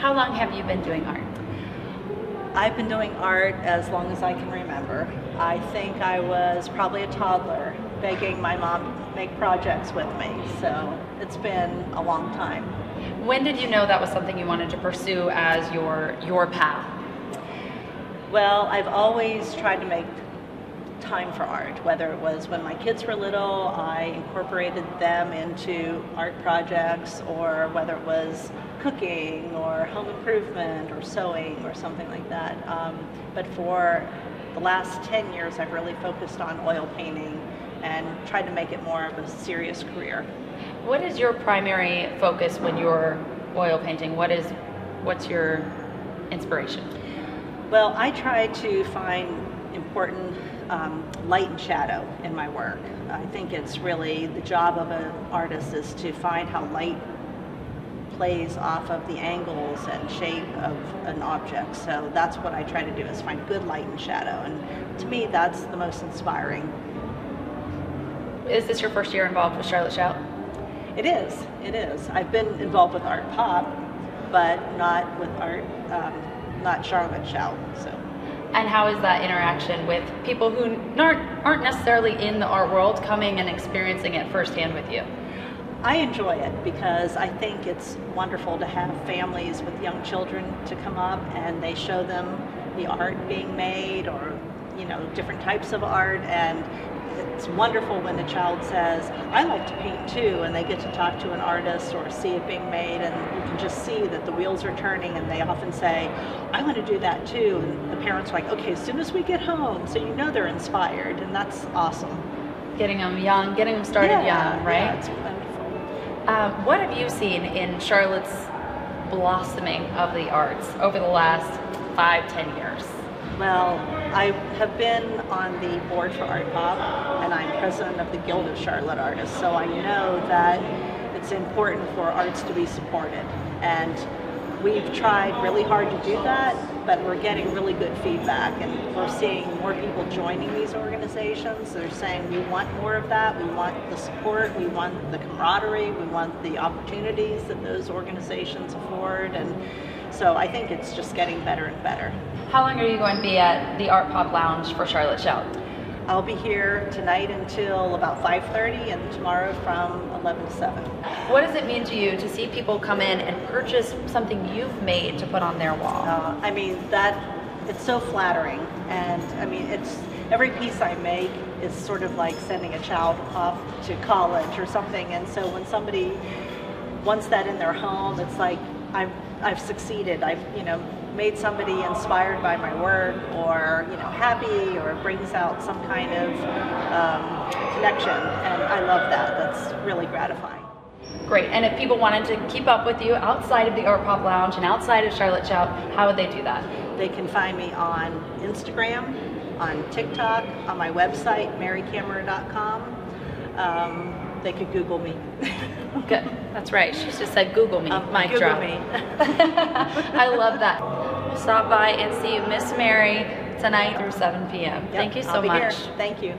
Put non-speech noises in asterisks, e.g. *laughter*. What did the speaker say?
How long have you been doing art? I've been doing art as long as I can remember. I think I was probably a toddler begging my mom to make projects with me. So it's been a long time. When did you know that was something you wanted to pursue as your your path? Well, I've always tried to make time for art, whether it was when my kids were little, I incorporated them into art projects, or whether it was cooking or home improvement or sewing or something like that. Um, but for the last 10 years, I've really focused on oil painting and tried to make it more of a serious career. What is your primary focus when you're oil painting? What is, what's your inspiration? Well, I try to find important um, light and shadow in my work. I think it's really the job of an artist is to find how light plays off of the angles and shape of an object. So that's what I try to do is find good light and shadow. And to me, that's the most inspiring. Is this your first year involved with Charlotte Shout? It is. It is. I've been involved with Art Pop, but not with Art, um, not Charlotte Shout. So. And how is that interaction with people who aren't, aren't necessarily in the art world coming and experiencing it firsthand with you? I enjoy it because I think it's wonderful to have families with young children to come up and they show them the art being made or you know different types of art and it's wonderful when a child says, I like to paint too, and they get to talk to an artist or see it being made, and you can just see that the wheels are turning, and they often say, I want to do that too. And the parents are like, okay, as soon as we get home, so you know they're inspired, and that's awesome. Getting them young, getting them started yeah, young, right? Yeah, it's wonderful. Um, what have you seen in Charlotte's blossoming of the arts over the last five, ten years? Well, I have been on the board for Art Pop, and I'm president of the Guild of Charlotte Artists, so I know that it's important for arts to be supported. And we've tried really hard to do that, but we're getting really good feedback, and we're seeing more people joining these organizations. They're saying we want more of that, we want the support, we want the camaraderie, we want the opportunities that those organizations afford, and so I think it's just getting better and better. How long are you going to be at the Art Pop Lounge for Charlotte Shout? I'll be here tonight until about 5.30 and tomorrow from 11 to 7. What does it mean to you to see people come in and purchase something you've made to put on their wall? Uh, I mean, that, it's so flattering. And I mean, it's, every piece I make is sort of like sending a child off to college or something. And so when somebody wants that in their home, it's like, I've, I've succeeded. I've, you know, made somebody inspired by my work or you know happy or brings out some kind of um, connection. And I love that. That's really gratifying. Great. And if people wanted to keep up with you outside of the Art Pop Lounge and outside of Charlotte Shout how would they do that? They can find me on Instagram on TikTok on my website marykamerer.com um, they could Google me. Good. That's right. She just said Google me. Um, Mic Google drop. me. *laughs* I love that. Stop by and see Miss Mary tonight through 7 p.m. Yep, Thank you so much. Here. Thank you.